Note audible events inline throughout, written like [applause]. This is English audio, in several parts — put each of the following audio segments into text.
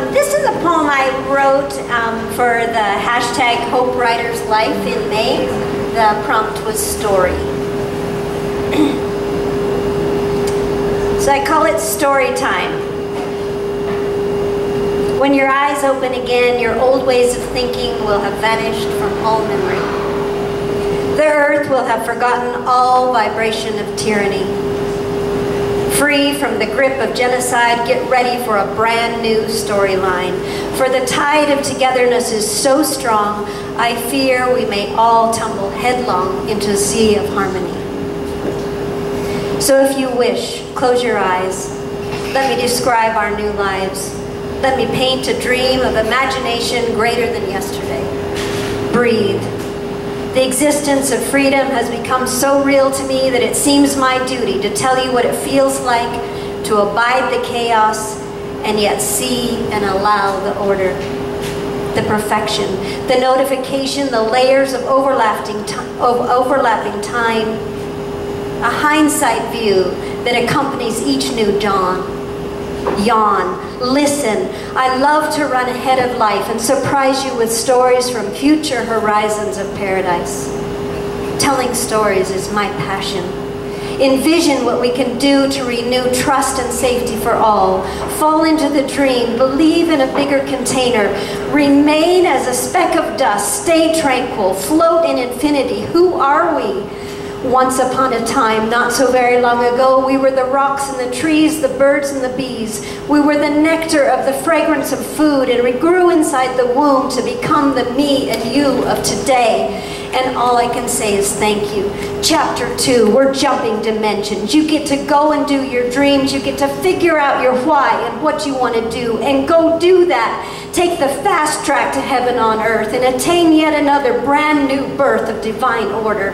Um, this is a poem I wrote um, for the hashtag Hope Writers Life in May. The prompt was story. [clears throat] so I call it story time. When your eyes open again, your old ways of thinking will have vanished from all memory. The earth will have forgotten all vibration of tyranny free from the grip of genocide, get ready for a brand new storyline. For the tide of togetherness is so strong, I fear we may all tumble headlong into a sea of harmony. So if you wish, close your eyes. Let me describe our new lives. Let me paint a dream of imagination greater than yesterday. Breathe the existence of freedom has become so real to me that it seems my duty to tell you what it feels like to abide the chaos and yet see and allow the order, the perfection, the notification, the layers of overlapping, of overlapping time, a hindsight view that accompanies each new dawn yawn, listen. I love to run ahead of life and surprise you with stories from future horizons of paradise. Telling stories is my passion. Envision what we can do to renew trust and safety for all. Fall into the dream. Believe in a bigger container. Remain as a speck of dust. Stay tranquil. Float in infinity. Who are we? Once upon a time, not so very long ago, we were the rocks and the trees, the birds and the bees. We were the nectar of the fragrance of food, and we grew inside the womb to become the me and you of today. And all I can say is thank you. Chapter two, we're jumping dimensions. You get to go and do your dreams. You get to figure out your why and what you want to do, and go do that. Take the fast track to heaven on earth and attain yet another brand new birth of divine order.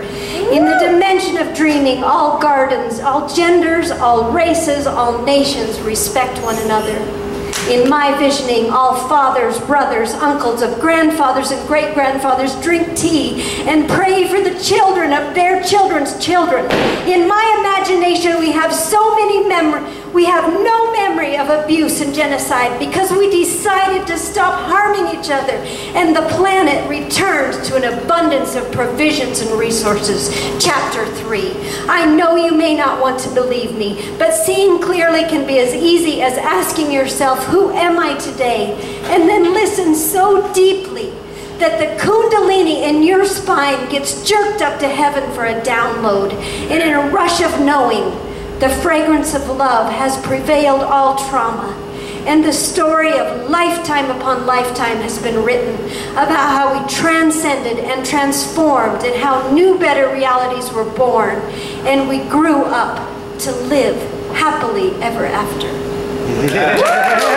In the dimension of dreaming, all gardens, all genders, all races, all nations respect one another. In my visioning, all fathers, brothers, uncles of grandfathers and great grandfathers drink tea and pray for the children of their children's children. In my imagination, we have so many memories. We have no memory of abuse and genocide because we decided to stop harming each other and the planet returned to an abundance of provisions and resources. Chapter 3. I know you may not want to believe me, but seeing clearly can be as easy as asking yourself, who am I today? And then listen so deeply that the kundalini in your spine gets jerked up to heaven for a download. And in a rush of knowing, the fragrance of love has prevailed all trauma. And the story of lifetime upon lifetime has been written about how we transcended and transformed and how new, better realities were born. And we grew up to live happily ever after. [laughs]